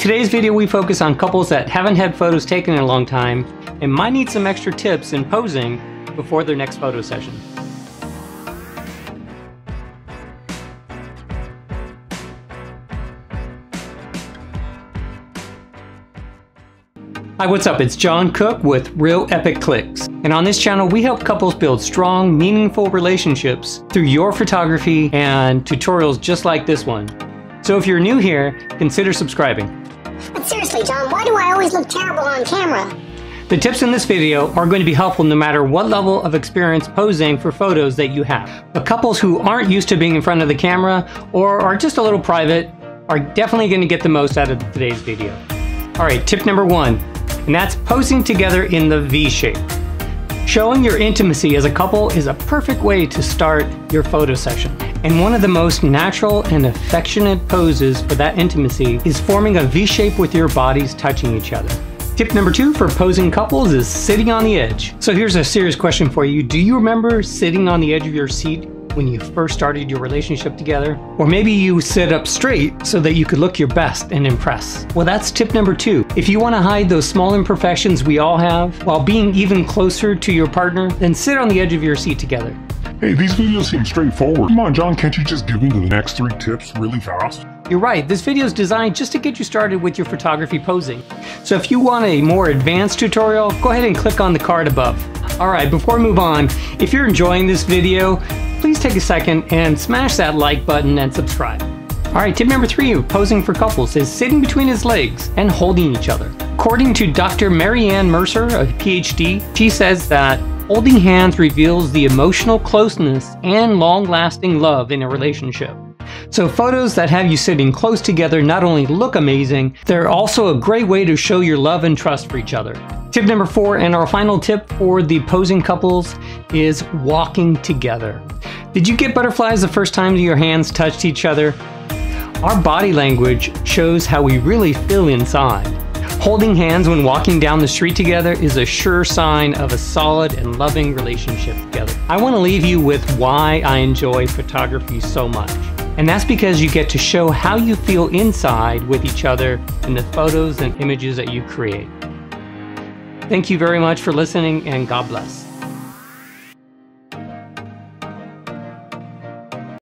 Today's video we focus on couples that haven't had photos taken in a long time and might need some extra tips in posing before their next photo session. Hi, what's up? It's John Cook with Real Epic Clicks. And on this channel, we help couples build strong, meaningful relationships through your photography and tutorials just like this one. So if you're new here, consider subscribing. But seriously, John, why do I always look terrible on camera? The tips in this video are going to be helpful no matter what level of experience posing for photos that you have. But couples who aren't used to being in front of the camera or are just a little private are definitely going to get the most out of today's video. All right, tip number one, and that's posing together in the V shape. Showing your intimacy as a couple is a perfect way to start your photo session. And one of the most natural and affectionate poses for that intimacy is forming a V shape with your bodies touching each other. Tip number two for posing couples is sitting on the edge. So here's a serious question for you. Do you remember sitting on the edge of your seat when you first started your relationship together? Or maybe you sit up straight so that you could look your best and impress. Well, that's tip number two. If you want to hide those small imperfections we all have while being even closer to your partner, then sit on the edge of your seat together. Hey, these videos seem straightforward. Come on, John, can't you just give me the next three tips really fast? You're right, this video is designed just to get you started with your photography posing. So if you want a more advanced tutorial, go ahead and click on the card above. Alright, before we move on, if you're enjoying this video, please take a second and smash that like button and subscribe. Alright, tip number three of posing for couples is sitting between his legs and holding each other. According to Dr. Marianne Mercer, a PhD, she says that holding hands reveals the emotional closeness and long lasting love in a relationship. So photos that have you sitting close together not only look amazing, they're also a great way to show your love and trust for each other. Tip number four, and our final tip for the posing couples, is walking together. Did you get butterflies the first time your hands touched each other? Our body language shows how we really feel inside. Holding hands when walking down the street together is a sure sign of a solid and loving relationship together. I want to leave you with why I enjoy photography so much. And that's because you get to show how you feel inside with each other in the photos and images that you create. Thank you very much for listening and God bless.